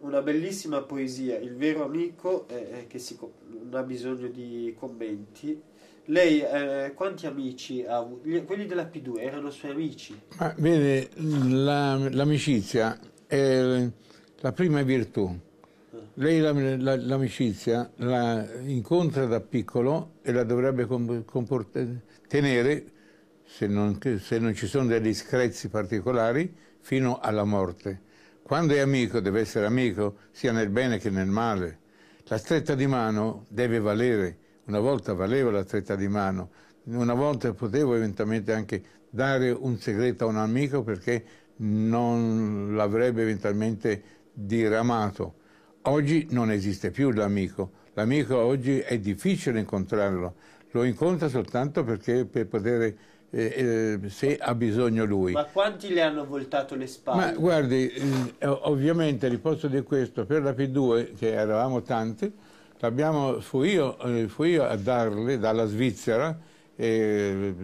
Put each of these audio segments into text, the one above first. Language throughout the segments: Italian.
una bellissima poesia, Il vero amico, eh, che si, non ha bisogno di commenti. Lei eh, quanti amici ha avuto? Quelli della P2 erano suoi amici? Ma vede, la, l'amicizia è la prima virtù. Lei l'amicizia la incontra da piccolo e la dovrebbe tenere, se non, se non ci sono degli screzi particolari, fino alla morte. Quando è amico deve essere amico sia nel bene che nel male. La stretta di mano deve valere. Una volta valeva la stretta di mano, una volta potevo eventualmente anche dare un segreto a un amico perché non l'avrebbe eventualmente diramato. Oggi non esiste più l'amico. L'amico oggi è difficile incontrarlo. Lo incontra soltanto perché per poter eh, eh, se ha bisogno lui. Ma quanti le hanno voltato le spalle? Ma guardi, eh, ovviamente vi posso dire questo, per la P2, che eravamo tanti, fu io, eh, fu, io, a darle dalla Svizzera eh,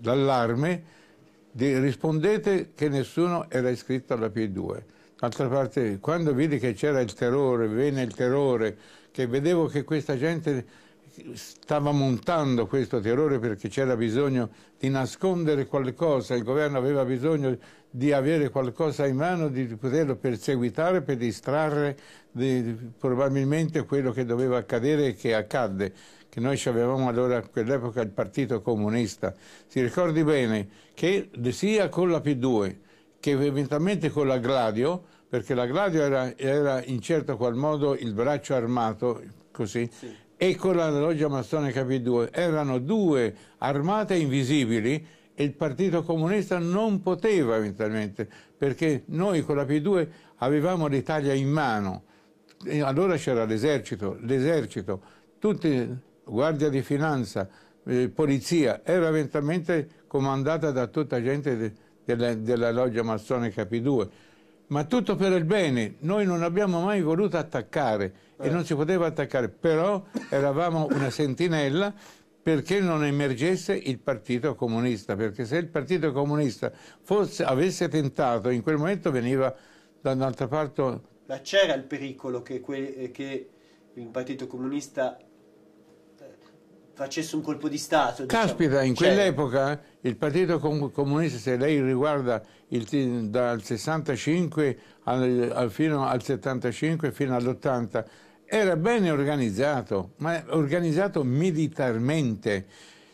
l'allarme di rispondete che nessuno era iscritto alla P2. D'altra parte, quando vidi che c'era il terrore, venne il terrore, che vedevo che questa gente stava montando questo terrore perché c'era bisogno di nascondere qualcosa, il governo aveva bisogno di avere qualcosa in mano, di poterlo perseguitare per distrarre di, probabilmente quello che doveva accadere e che accadde, che noi avevamo allora a quell'epoca il Partito Comunista. Si ricordi bene che sia con la P2 che eventualmente con la Gladio, perché la Gladio era, era in certo qual modo il braccio armato, così, sì e con la loggia massonica P2 erano due armate invisibili e il Partito Comunista non poteva eventualmente, perché noi con la P2 avevamo l'Italia in mano. E allora c'era l'esercito, l'esercito, tutti, guardia di finanza, eh, polizia, era eventualmente comandata da tutta gente de, della, della loggia massonica P2 ma tutto per il bene. Noi non abbiamo mai voluto attaccare eh. e non si poteva attaccare, però eravamo una sentinella perché non emergesse il Partito Comunista, perché se il Partito Comunista fosse, avesse tentato, in quel momento veniva da un'altra parte... Ma c'era il pericolo che, que, che il Partito Comunista facesse un colpo di Stato. Diciamo. Caspita, in cioè... quell'epoca il Partito Comunista, se lei riguarda il, dal 65 al, al, fino al 75 fino all'80, era bene organizzato, ma organizzato militarmente.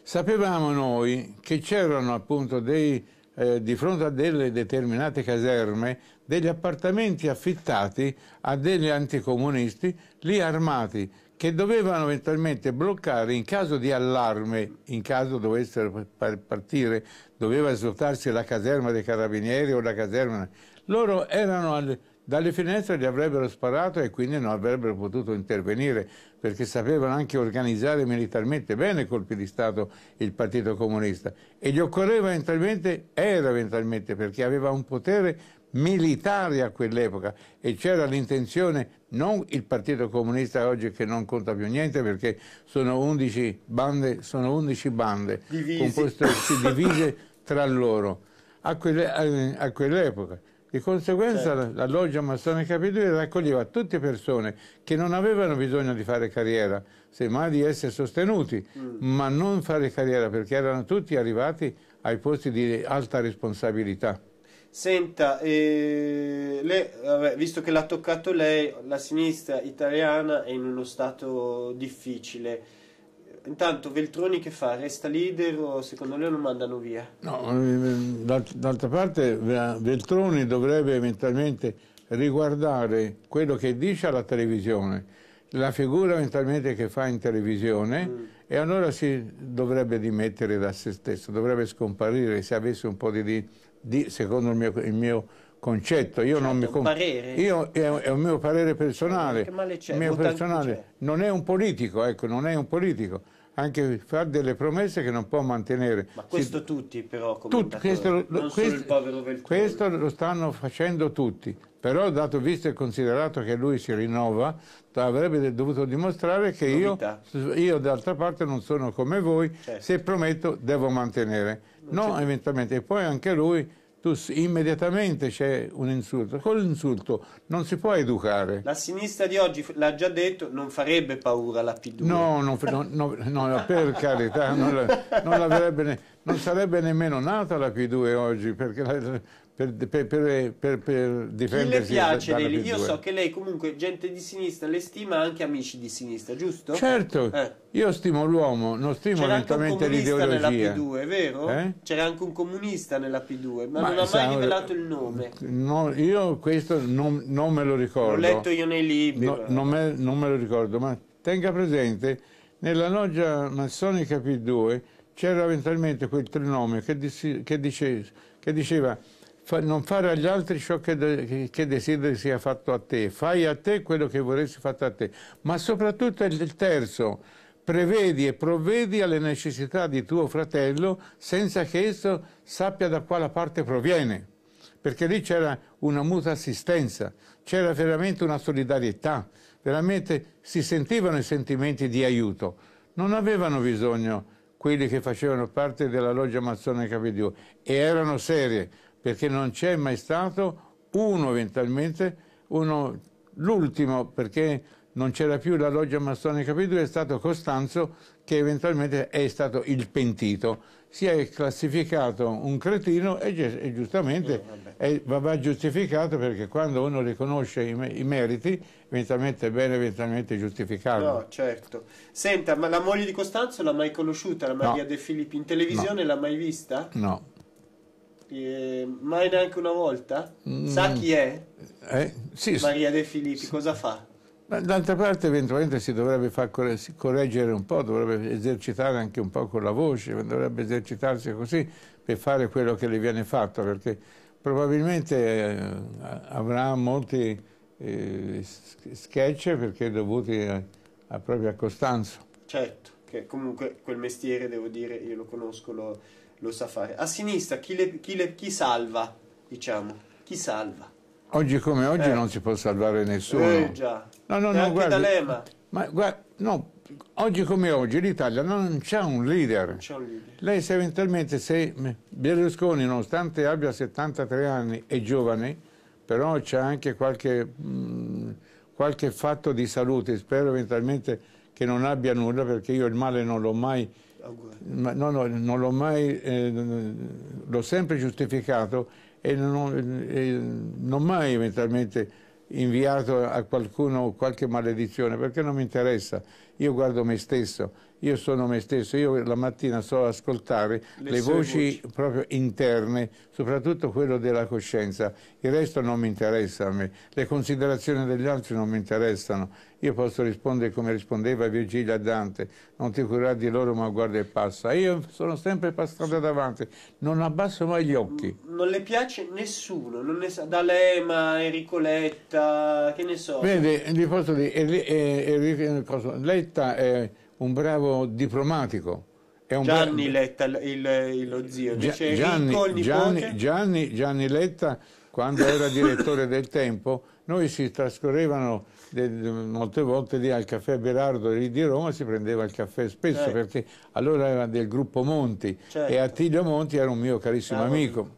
Sapevamo noi che c'erano appunto dei, eh, di fronte a delle determinate caserme degli appartamenti affittati a degli anticomunisti lì armati che dovevano eventualmente bloccare in caso di allarme, in caso dovessero partire, doveva esultarsi la caserma dei carabinieri o la caserma... Loro erano al, dalle finestre gli avrebbero sparato e quindi non avrebbero potuto intervenire perché sapevano anche organizzare militarmente bene colpi di Stato il Partito Comunista. E gli occorreva eventualmente, era eventualmente perché aveva un potere militari a quell'epoca. E c'era l'intenzione, non il Partito Comunista oggi che non conta più niente perché sono 11 bande, sono 11 bande composte, divise tra loro. A quell'epoca. Di conseguenza certo. la, loggia massonica P2 raccoglieva tutte persone che non avevano bisogno di fare carriera, semmai di essere sostenuti, mm. ma non fare carriera perché erano tutti arrivati ai posti di alta responsabilità. Senta, eh, lei, vabbè, visto che l'ha toccato lei, la sinistra italiana è in uno stato difficile. Intanto Veltroni che fa? Resta leader o secondo lei lo mandano via? No, d'altra parte Veltroni dovrebbe eventualmente riguardare quello che dice alla televisione, la figura eventualmente che fa in televisione mm. e allora si dovrebbe dimettere da se stesso, dovrebbe scomparire se avesse un po' di di, secondo il mio, il mio concetto. Io certo, non mi com- io, è, è, un mio parere personale. Il mio personale non è un politico, ecco, non è un politico. Anche fa delle promesse che non può mantenere. Ma questo si, tutti però, tutti, questo, questo, questo, lo stanno facendo tutti. Però, dato visto e considerato che lui si rinnova, avrebbe dovuto dimostrare che io, io, d'altra parte non sono come voi, certo. se prometto devo mantenere. No, eventualmente. E poi anche lui tu immediatamente c'è un insulto. Con l'insulto non si può educare. La sinistra di oggi, l'ha già detto, non farebbe paura alla P2. No, non, no, no, per carità, non, non, non, sarebbe nemmeno nata la P2 oggi, perché la, per, per, per, per, difendersi Chi le piace lei? Io so che lei comunque gente di sinistra le stima anche amici di sinistra, giusto? Certo, eh. io stimo l'uomo, non stimo C'era eventualmente l'ideologia. C'era anche un comunista nella P2, vero? Eh? C'era anche un comunista nella P2, ma, ma non ha mai rivelato il nome. No, io questo non, non, me lo ricordo. L'ho letto io nei libri. No, non, me, non me lo ricordo, ma tenga presente, nella loggia massonica P2 c'era eventualmente quel trinome che, che, dice, che diceva non fare agli altri ciò che, che, desideri sia fatto a te, fai a te quello che vorresti fatto a te, ma soprattutto il terzo, prevedi e provvedi alle necessità di tuo fratello senza che esso sappia da quale parte proviene, perché lì c'era una muta assistenza, c'era veramente una solidarietà, veramente si sentivano i sentimenti di aiuto, non avevano bisogno quelli che facevano parte della loggia mazzonica Pidiù e erano serie, perché non c'è mai stato uno eventualmente, l'ultimo perché non c'era più la loggia massonica P2 è stato Costanzo che eventualmente è stato il pentito. Si è classificato un cretino e, e giustamente eh, è, va giustificato perché quando uno riconosce i, i, meriti, eventualmente è bene eventualmente giustificarlo. No, certo. Senta, ma la moglie di Costanzo l'ha mai conosciuta, la Maria no. De Filippi? In televisione no. l'ha mai vista? No. Eh, mai neanche una volta? Mm. Sa chi è? Eh? Sì, Maria De Filippi, cosa fa? D'altra parte eventualmente si dovrebbe far correggere un po', dovrebbe esercitare anche un po' con la voce, dovrebbe esercitarsi così per fare quello che le viene fatto, perché probabilmente eh, avrà molti eh, sketch perché dovuti a, a, proprio a Costanzo. Certo, che comunque quel mestiere, devo dire, io lo conosco, lo, lo sa fare. A sinistra chi, le, chi, le, chi salva, diciamo? Chi salva? Oggi come oggi eh. non si può salvare nessuno. Eh già. No, no, no, D'Alema. Ma guarda, no, oggi come oggi l'Italia non c'è un leader. C'è un leader. Lei se eventualmente, se Berlusconi nonostante abbia 73 anni è giovane, però c'è anche qualche, mh, qualche fatto di salute, spero eventualmente che non abbia nulla perché io il male non l'ho mai ma, no, no, non l'ho mai, eh, l'ho sempre giustificato e non, e non mai eventualmente inviato a qualcuno qualche maledizione perché non mi interessa. Io guardo me stesso, io sono me stesso, io la mattina so ascoltare le, le voci, voci, proprio interne, soprattutto quello della coscienza. Il resto non mi interessa a me, le considerazioni degli altri non mi interessano. Io posso rispondere come rispondeva Virgilio a Dante, non ti curare di loro ma guarda e passa. Io sono sempre passato davanti, non abbasso mai gli occhi. Non le piace nessuno, non ne sa, D'Alema, Enrico Letta, che ne so. Vede, gli posso dire, Enrico Letta è un bravo diplomatico. Gianni bra... Letta, il, lo zio, invece Gianni, il Gianni, Gianni, Gianni Letta, quando era direttore del Tempo, noi si trascorrevano molte volte lì al caffè Berardo di Roma si prendeva il caffè spesso certo. perché allora era del gruppo Monti certo. e Attilio Monti era un mio carissimo ah, amico.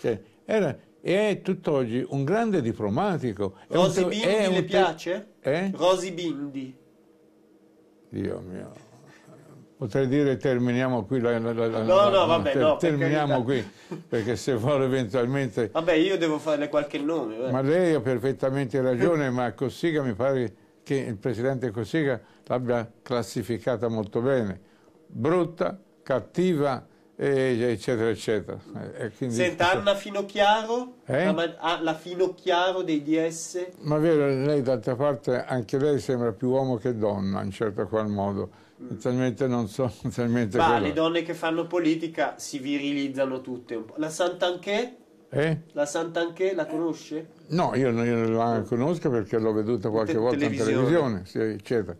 Cioè, era, e è tutt'oggi un grande diplomatico. Rosi Bindi le piace? Eh? Rosi Bindi. Dio mio. Potrei dire terminiamo qui la, la, la, No, no, vabbè, ter, no, terminiamo qui, perché se vuole eventualmente... Vabbè, io devo farle qualche nome. Eh. Ma lei ha perfettamente ragione, ma Cossiga mi pare che il Presidente Cossiga l'abbia classificata molto bene. Brutta, cattiva, eccetera, eccetera. Quindi, Senta, Anna Finocchiaro, eh? la, ah, la, Finocchiaro dei DS. Ma vero, lei d'altra parte, anche lei sembra più uomo che donna, in certo qual modo. Mm. Talmente non so, talmente Ma le donne che fanno politica si virilizzano tutte un po'. La Sant'Anché? Eh? La Sant'Anché la conosce? No, io non, la conosco perché l'ho veduta qualche volta in televisione, sì, eccetera.